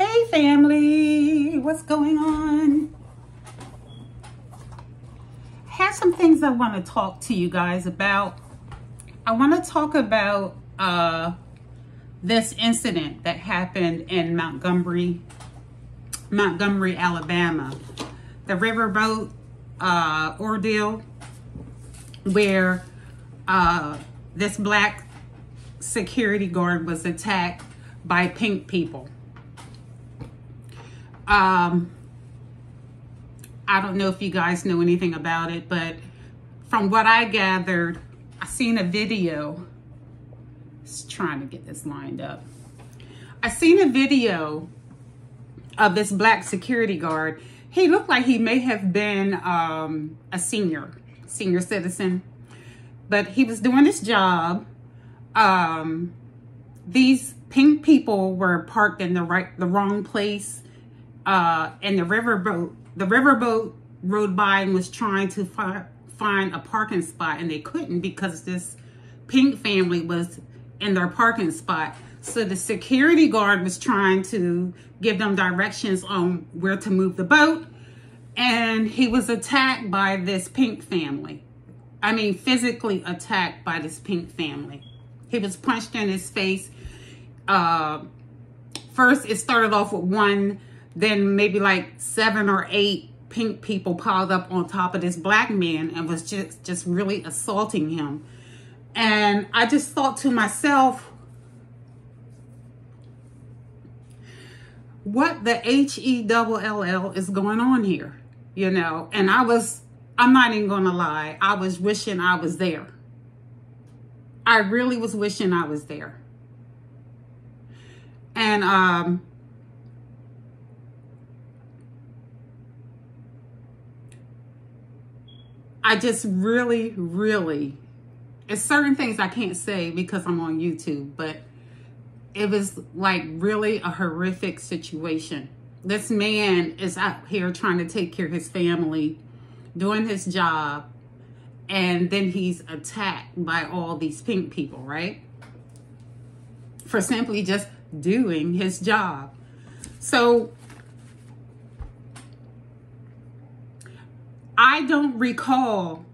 Hey family, what's going on? have some things I want to talk to you guys about. I want to talk about uh, this incident that happened in Montgomery, Montgomery, Alabama. The riverboat uh, ordeal where uh, this black security guard was attacked by pink people. Um, I don't know if you guys know anything about it, but from what I gathered, I seen a video. Just trying to get this lined up. I seen a video of this black security guard. He looked like he may have been um, a senior, senior citizen, but he was doing his job. Um, these pink people were parked in the right, the wrong place, uh, in the riverboat the riverboat rode by and was trying to fi find a parking spot and they couldn't because this pink family was in their parking spot. So the security guard was trying to give them directions on where to move the boat. And he was attacked by this pink family. I mean, physically attacked by this pink family. He was punched in his face. Uh, first, it started off with one then maybe like seven or eight pink people piled up on top of this black man and was just, just really assaulting him. And I just thought to myself, what the H-E-double-L-L is going on here, you know? And I was, I'm not even going to lie, I was wishing I was there. I really was wishing I was there. And um, I just really, really, it's certain things I can't say because I'm on YouTube, but it was like really a horrific situation. This man is out here trying to take care of his family, doing his job, and then he's attacked by all these pink people, right? For simply just doing his job. So I don't recall,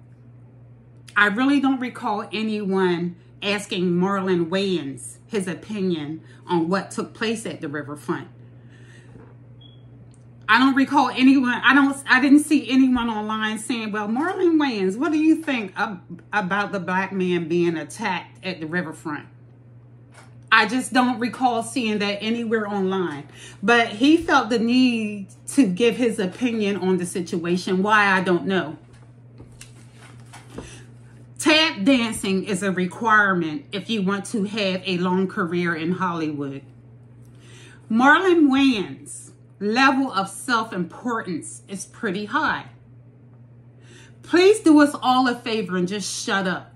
I really don't recall anyone asking Marlon Wayans his opinion on what took place at the riverfront. I don't recall anyone, I don't, I didn't see anyone online saying, well, Marlon Wayans, what do you think about the black man being attacked at the riverfront? I just don't recall seeing that anywhere online. But he felt the need to give his opinion on the situation. Why, I don't know. Tap dancing is a requirement if you want to have a long career in Hollywood. Marlon Wayans' level of self-importance is pretty high. Please do us all a favor and just shut up.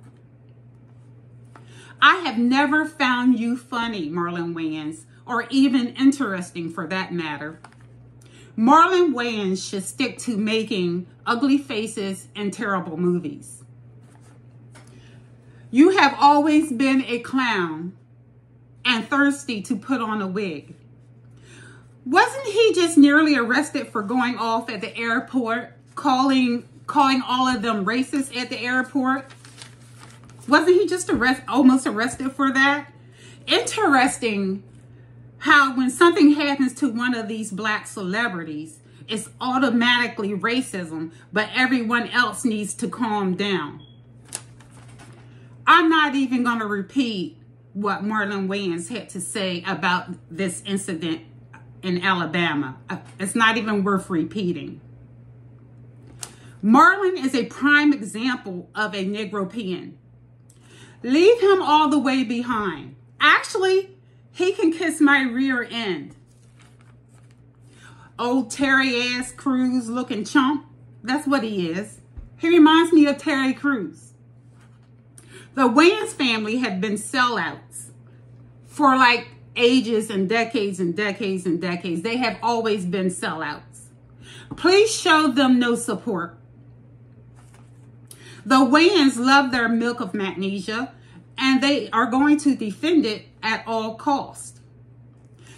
I have never found you funny, Marlon Wayans, or even interesting for that matter. Marlon Wayans should stick to making ugly faces and terrible movies. You have always been a clown and thirsty to put on a wig. Wasn't he just nearly arrested for going off at the airport, calling calling all of them racist at the airport? Wasn't he just arrest, almost arrested for that? Interesting how when something happens to one of these black celebrities, it's automatically racism, but everyone else needs to calm down. I'm not even going to repeat what Marlon Wayans had to say about this incident in Alabama. Uh, it's not even worth repeating. Marlon is a prime example of a Negro peon. Leave him all the way behind. Actually, he can kiss my rear end. Old Terry ass Crews looking chump. That's what he is. He reminds me of Terry Crews. The Wayans family had been sellouts for like ages and decades and decades and decades. They have always been sellouts. Please show them no support. The Wayans love their milk of magnesia and they are going to defend it at all cost.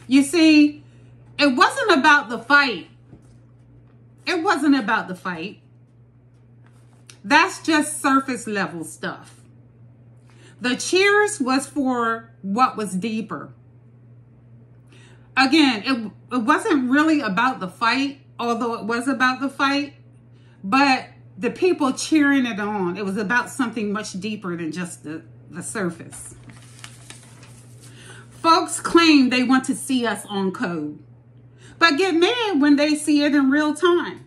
You see, It wasn't about the fight. It wasn't about the fight. That's just surface level stuff. The cheers was for what was deeper. Again, it, it wasn't really about the fight, although it was about the fight, but the people cheering it on, it was about something much deeper than just the, the surface. Folks claim they want to see us on code, but get mad when they see it in real time.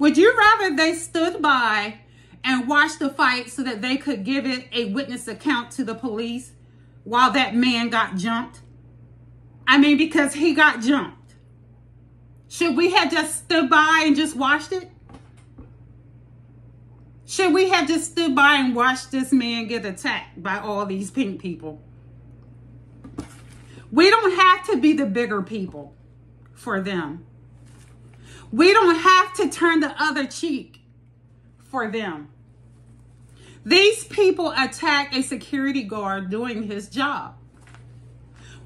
Would you rather they stood by and watched the fight so that they could give it a witness account to the police while that man got jumped? I mean, because he got jumped. Should we have just stood by and just watched it? Should we have just stood by and watched this man get attacked by all these pink people? We don't have to be the bigger people for them. We don't have to turn the other cheek for them. These people attacked a security guard doing his job.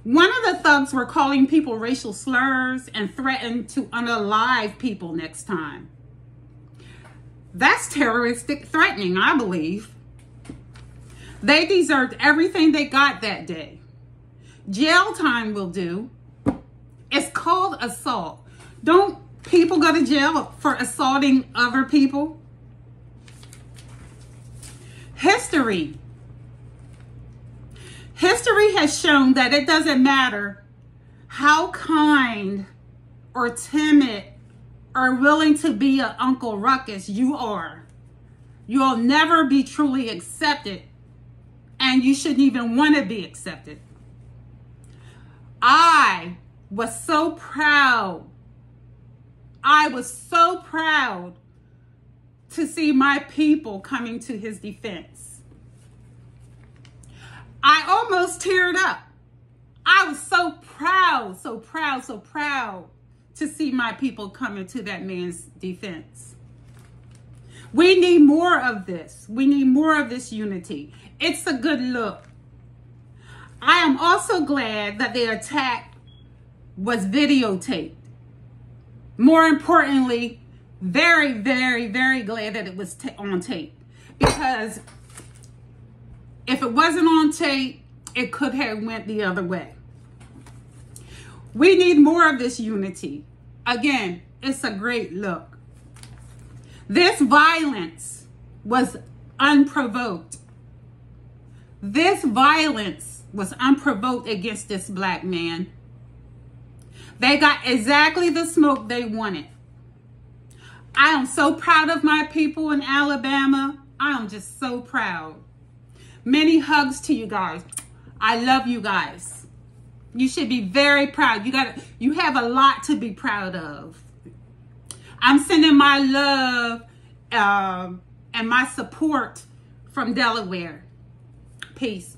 One of the thugs were calling people racial slurs and threatened to unalive people next time. That's terroristic threatening, I believe. They deserved everything they got that day. Jail time will do. It's called assault. Don't people go to jail for assaulting other people? History. History has shown that it doesn't matter how kind or timid or willing to be an Uncle Ruckus you are. You'll never be truly accepted and you shouldn't even want to be accepted. I was so proud. I was so proud to see my people coming to his defense. I almost teared up. I was so proud, so proud, so proud to see my people coming to that man's defense. We need more of this. We need more of this unity. It's a good look. I am also glad that the attack was videotaped. More importantly, very, very, very glad that it was on tape because if it wasn't on tape, it could have went the other way. We need more of this unity. Again, it's a great look. This violence was unprovoked. This violence was unprovoked against this black man. They got exactly the smoke they wanted. I am so proud of my people in Alabama. I am just so proud. Many hugs to you guys. I love you guys. You should be very proud. You got you have a lot to be proud of. I'm sending my love uh, and my support from Delaware. Peace.